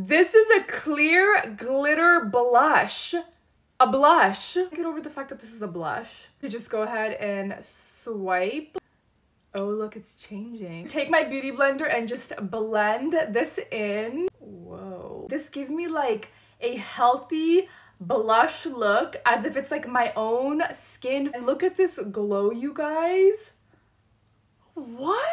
This is a clear glitter blush. A blush. Get over the fact that this is a blush. You just go ahead and swipe. Oh, look, it's changing. Take my beauty blender and just blend this in. Whoa. This gives me like a healthy blush look as if it's like my own skin. And look at this glow, you guys. What?